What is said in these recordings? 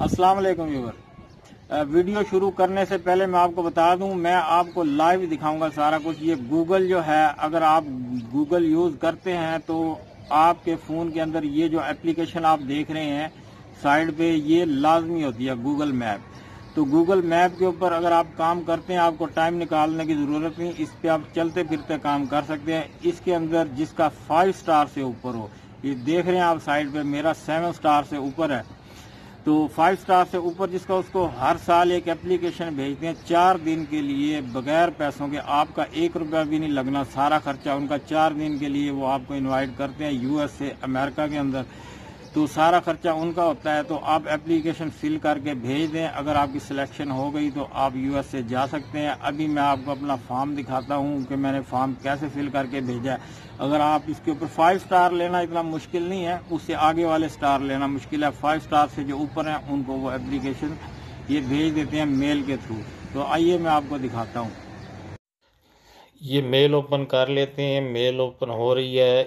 السلام علیکم viewer video شروع کرنے سے پہلے میں آپ کو بتا دوں، میں آپ کو لائیو دکھاؤں گا سارا کچھ۔ یہ گوگل جو ہے، اگر آپ گوگل یوز کرتے ہیں تو آپ کے فون کے اندر یہ جو اپلیکیشن آپ دیکھ رہے ہیں سائڈ پہ یہ لازمی ہوتی ہے گوگل میپ تو گوگل میپ کے اوپر اگر آپ کام کرتے ہیں، آپ کو ٹائم نکالنے کی ضرورت نہیں۔ اس پہ آپ چلتے پھرتے کام کر سکتے ہیں۔ اس کے اندر جس کا فائیو سٹار سے اوپر ہو، یہ دیکھ رہے ہیں آپ سائڈ پہ، میرا سیون سٹار سے اوپر ہے۔ تو فائیو سٹار سے اوپر جس کا اس کو ہر سال ایک اپلیکیشن بھیجتے ہیں، چار دن کے لیے بغیر پیسوں کے آپ کا ایک روپیہ بھی نہیں لگنا، سارا خرچہ ان کا چار دن کے لیے وہ آپ کو انوائٹ کرتے ہیں یو ایس سے امریکہ کے اندر۔ تو سارا خرچہ ان کا ہوتا ہے، تو آپ اپلیکیشن فل کر کے بھیج دیں۔ اگر آپ کی سلیکشن ہو گئی تو آپ یو ایس سے جا سکتے ہیں۔ ابھی میں آپ کو اپنا فارم دکھاتا ہوں کہ میں نے فارم کیسے فل کر کے بھیجا ہے۔ اگر آپ اس کے اوپر فائیو سٹار لینا اتنا مشکل نہیں ہے، اس سے آگے والے سٹار لینا مشکل ہے۔ فائیو سٹار سے جو اوپر ہیں، ان کو وہ اپلیکیشن یہ بھیج دیتے ہیں میل کے تھرو۔ تو آئیے میں آپ کو دکھاتا ہوں۔ یہ میل اوپن کر لیتے ہیں۔ میل اوپن ہو رہی ہے۔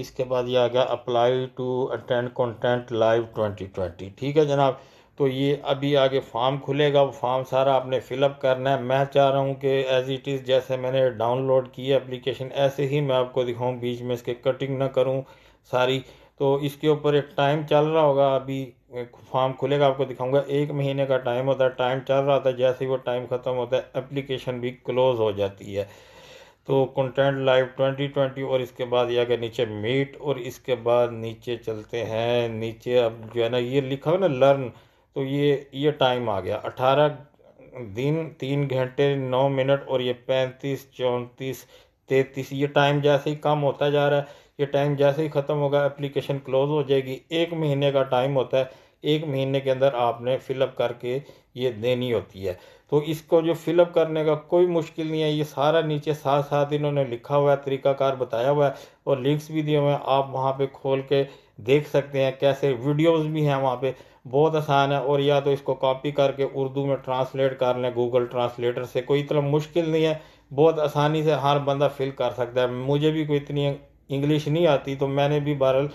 اس کے بعد یہ آ گیا apply to attend content live twenty twenty ٹھیک ہے جناب تو یہ ابھی آگے فارم کھلے گا وہ فارم سارا آپ نے فل اپ کرنا ہے میں چاہ رہا ہوں کہ ایز اٹ از جیسے میں نے ڈاؤن لوڈ کی ہے اپلیکیشن ایسے ہی میں آپ کو دکھاؤں بیچ میں اس کے کٹنگ نہ کروں ساری تو اس کے اوپر ایک ٹائم چل رہا ہوگا ابھی فارم کھلے گا آپ کو دکھاؤں گا ایک مہینے کا ٹائم ہوتا ہے ٹائم چل رہا تھا جیسے ہی وہ ٹائم ختم ہوتا ہے اپلیکیشن بھی کلوز ہو جاتی ہے تو کنٹینٹ لائیو ٹوینٹی ٹوینٹی اور اس کے بعد یہ کہ نیچے میٹ اور اس کے بعد نیچے چلتے ہیں۔ نیچے اب جو ہے نا یہ لکھا ہوا نا لرن تو یہ یہ ٹائم آ گیا۔ اٹھارہ دن، تین گھنٹے، نو منٹ اور یہ پینتیس، چونتیس، تینتیس، یہ ٹائم جیسے ہی کم ہوتا جا رہا ہے، یہ ٹائم جیسے ہی ختم ہوگا اپلیکیشن کلوز ہو جائے گی۔ ایک مہینے کا ٹائم ہوتا ہے۔ ایک مہینے کے اندر آپ نے فل اپ کر کے یہ دینی ہوتی ہے۔ تو اس کو جو فل اپ کرنے کا کوئی مشکل نہیں ہے، یہ سارا نیچے ساتھ ساتھ انہوں نے لکھا ہوا ہے، طریقہ کار بتایا ہوا ہے اور لنکس بھی دیے ہوئے ہیں۔ آپ وہاں پہ کھول کے دیکھ سکتے ہیں کیسے ویڈیوز بھی ہیں وہاں پہ۔ بہت آسان ہے اور یا تو اس کو کاپی کر کے اردو میں ٹرانسلیٹ کر لیں گوگل ٹرانسلیٹر سے۔ کوئی اتنا مشکل نہیں ہے۔ بہت آسانی سے ہر بندہ فل کر سکتا ہے۔ مجھے بھی کوئی اتنی انگلش نہیں آتی، تو میں نے بھی بہرحال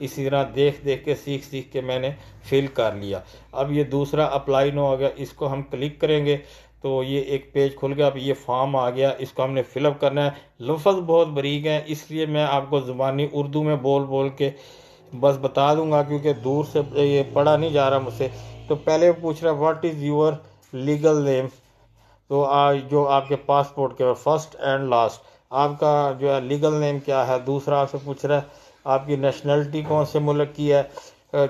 اسی طرح دیکھ دیکھ کے، سیکھ سیکھ کے میں نے فل کر لیا۔ اب یہ دوسرا اپلائی نو ہو گیا، اس کو ہم کلک کریں گے تو یہ ایک پیج کھل گیا۔ اب یہ فارم آ گیا، اس کو ہم نے فل اپ کرنا ہے۔ لفظ بہت بریک ہیں، اس لیے میں آپ کو زبانی اردو میں بول بول کے بس بتا دوں گا کیونکہ دور سے یہ پڑھا نہیں جا رہا مجھ سے۔ تو پہلے پوچھ رہا ہے what is your legal name تو جو آپ کے پاسپورٹ کے فرسٹ اینڈ لاسٹ آپ کا جو ہے لیگل نیم کیا ہے؟ دوسرا آپ سے پوچھ رہا ہے آپ کی نیشنلٹی کون سے ملک کی ہے؟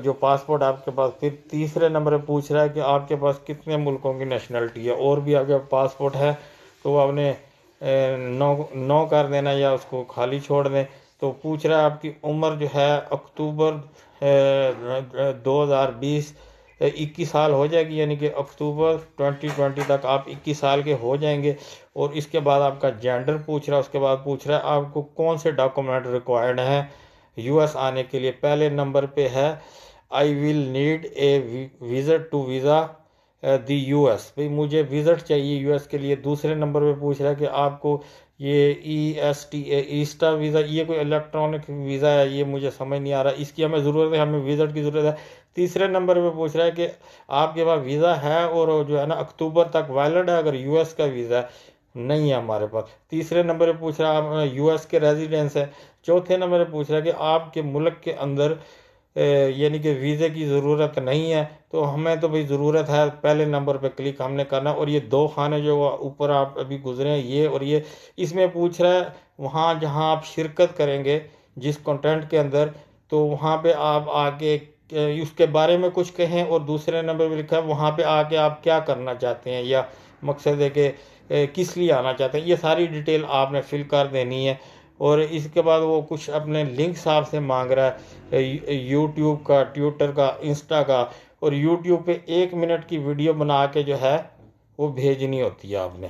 جو پاسپورٹ آپ کے پاس، پھر تیسرے نمبر پہ پوچھ رہا ہے کہ آپ کے پاس کتنے ملکوں کی نیشنلٹی ہے؟ اور بھی اگر پاسپورٹ ہے تو وہ آپ نے نو نو کر دینا یا اس کو خالی چھوڑ دیں۔ تو پوچھ رہا ہے آپ کی عمر جو ہے اکتوبر دو ہزار بیس اکیس سال ہو جائے گی یعنی کہ اکتوبر ٹوینٹی ٹوینٹی تک آپ اکیس سال کے ہو جائیں گے۔ اور اس کے بعد آپ کا جینڈر پوچھ رہا ہے، اس کے بعد پوچھ رہا ہے آپ کو کون سے ڈاکومنٹ ریکوائرڈ ہیں؟ یو ایس آنے کے لیے پہلے نمبر پہ ہے۔ I will need a visit to visa the U S. بھائی، مجھے وزٹ چاہیے یو ایس کے لیے۔ دوسرے نمبر پہ پوچھ رہا ہے کہ آپ کو یہ E S T, A ESTA visa, یہ کوئی الیکٹرانک ویزا ہے؟ یہ مجھے سمجھ نہیں آ رہا۔ اس کی ہمیں ضرورت ہے، ہمیں وزٹ کی ضرورت ہے۔ تیسرے نمبر پہ پوچھ رہا ہے کہ آپ کے پاس ویزا ہے اور جو ہے نا اکتوبر تک ویلڈ ہے اگر یو ایس کا ویزا ہے۔ نہیں ہے ہمارے پاس۔ تیسرے نمبر پہ پوچھ رہا ہے آپ یو ایس کے ریزیڈنس ہے چوتھے نمبر پہ پوچھ رہا کہ آپ کے ملک کے اندر یعنی کہ ویزے کی ضرورت نہیں ہے، تو ہمیں تو بھائی ضرورت ہے۔ پہلے نمبر پہ کلک ہم نے کرنا۔ اور یہ دو خانے جو اوپر آپ ابھی گزرے ہیں، یہ اور یہ۔ اس میں پوچھ رہا ہے، وہاں جہاں آپ شرکت کریں گے، جس کنٹینٹ کے اندر، تو وہاں پہ آپ آگے اس کے بارے میں کچھ کہیں۔ اور دوسرے نمبر پہ لکھا ہے، وہاں پہ آ کے آپ کیا کرنا چاہتے ہیں؟ یا مقصد ہے کہ کس لیے آنا چاہتے ہیں؟ یہ ساری ڈیٹیل آپ نے فل کر دینی ہے۔ اور اس کے بعد وہ کچھ اپنے لنکس آپ سے مانگ رہا ہے، یوٹیوب کا ٹویٹر کا، انسٹا کا۔ اور یوٹیوب پہ ایک منٹ کی ویڈیو بنا کے جو ہے، وہ بھیجنی ہوتی ہے آپ نے۔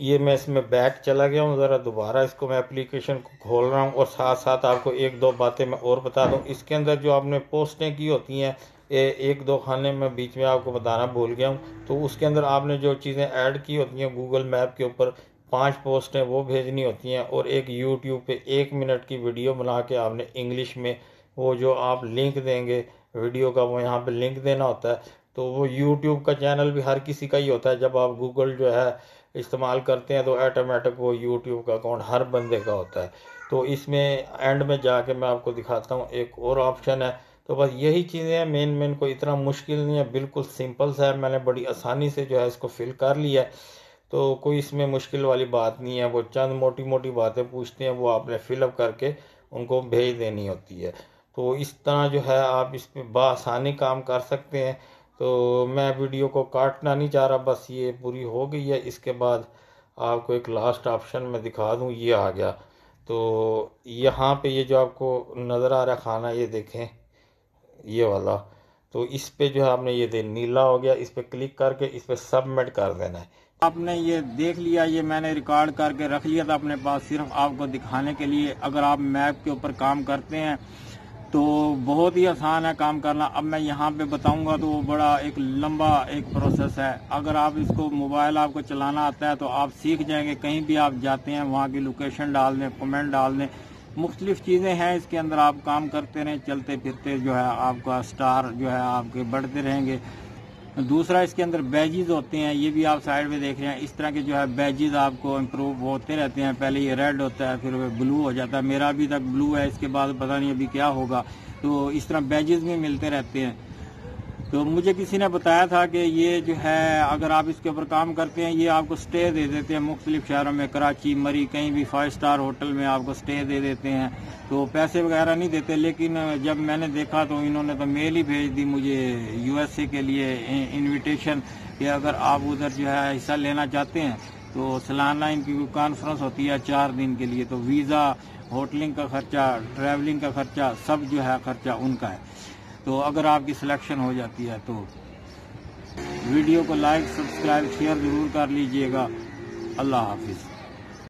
یہ میں اس میں بیک چلا گیا ہوں، ذرا دوبارہ اس کو میں اپلیکیشن کو کھول رہا ہوں اور ساتھ ساتھ آپ کو ایک دو باتیں میں اور بتا دوں۔ اس کے اندر جو آپ نے پوسٹیں کی ہوتی ہیں ایک دو خانے میں بیچ میں آپ کو بتانا بھول گیا ہوں۔ تو اس کے اندر آپ نے جو چیزیں ایڈ کی ہوتی ہیں گوگل میپ کے اوپر پانچ پوسٹیں وہ بھیجنی ہوتی ہیں اور ایک یوٹیوب پہ ایک منٹ کی ویڈیو بنا کے آپ نے انگلش میں وہ جو آپ لنک دیں گے ویڈیو کا، وہ یہاں پہ لنک دینا ہوتا ہے۔ تو وہ یوٹیوب کا چینل بھی ہر کسی کا ہی ہوتا ہے۔ جب آپ گوگل جو ہے استعمال کرتے ہیں تو ایٹومیٹک وہ یوٹیوب کا اکاؤنٹ ہر بندے کا ہوتا ہے۔ تو اس میں اینڈ میں جا کے میں آپ کو دکھاتا ہوں، ایک اور آپشن ہے۔ تو بس یہی چیزیں ہیں مین مین کو اتنا مشکل نہیں ہے، بالکل سمپل سا ہے۔ میں نے بڑی آسانی سے جو ہے اس کو فل کر لیا ہے۔ تو کوئی اس میں مشکل والی بات نہیں ہے۔ وہ چند موٹی موٹی باتیں پوچھتے ہیں، وہ آپ نے فل اپ کر کے ان کو بھیج دینی ہوتی ہے۔ تو اس طرح جو ہے آپ اس پہ بآسانی کام کر سکتے ہیں۔ تو میں ویڈیو کو کاٹنا نہیں چاہ رہا، بس یہ پوری ہو گئی ہے۔ اس کے بعد آپ کو ایک لاسٹ آپشن میں دکھا دوں، یہ آ گیا۔ تو یہاں پہ یہ جو آپ کو نظر آ رہا ہے کھانا یہ دیکھیں۔ یہ والا۔ تو اس پہ جو ہے آپ نے یہ دے، نیلا ہو گیا۔ اس پہ کلک کر کے اس پہ سبمٹ کر دینا ہے۔ آپ نے یہ دیکھ لیا، یہ میں نے ریکارڈ کر کے رکھ لیا تھا اپنے پاس، صرف آپ کو دکھانے کے لیے۔ اگر آپ میپ کے اوپر کام کرتے ہیں تو بہت ہی آسان ہے کام کرنا۔ اب میں یہاں پہ بتاؤں گا تو وہ بڑا ایک لمبا ایک پروسیس ہے۔ اگر آپ اس کو موبائل آپ کو چلانا آتا ہے تو آپ سیکھ جائیں گے۔ کہیں بھی آپ جاتے ہیں، وہاں کی لوکیشن ڈال دیں کمنٹ ڈال دیں۔ مختلف چیزیں ہیں، اس کے اندر آپ کام کرتے رہیں، چلتے پھرتے جو ہے آپ کا سٹار جو ہے آپ کے بڑھتے رہیں گے۔ دوسرا اس کے اندر بیجز ہوتے ہیں، یہ بھی آپ سائڈ میں دیکھ رہے ہیں۔ اس طرح کے جو ہے بیجز آپ کو امپروو ہوتے رہتے ہیں۔ پہلے یہ ریڈ ہوتا ہے، پھر بلو ہو جاتا ہے۔ میرا ابھی تک بلو ہے، اس کے بعد پتہ نہیں ابھی کیا ہوگا۔ تو اس طرح بیجز بھی ملتے رہتے ہیں۔ تو مجھے کسی نے بتایا تھا کہ یہ جو ہے، اگر آپ اس کے اوپر کام کرتے ہیں، یہ آپ کو سٹے دے دیتے ہیں مختلف شہروں میں، کراچی، مری، کہیں بھی فائیو سٹار ہوٹل میں آپ کو سٹے دے دیتے ہیں۔ تو پیسے وغیرہ نہیں دیتے، لیکن جب میں نے دیکھا تو انہوں نے تو میل ہی بھیج دی مجھے یو ایس اے کے لیے انویٹیشن کہ اگر آپ ادھر جو ہے حصہ لینا چاہتے ہیں، تو سالانہ ان کی کانفرنس ہوتی ہے چار دن کے لیے۔ تو ویزا ہوٹلنگ کا خرچہ ٹریولنگ کا خرچہ، سب جو ہے خرچہ ان کا ہے۔ تو اگر آپ کی سلیکشن ہو جاتی ہے تو ویڈیو کو لائک سبسکرائب شیئر ضرور کر لیجیے گا۔ اللہ حافظ۔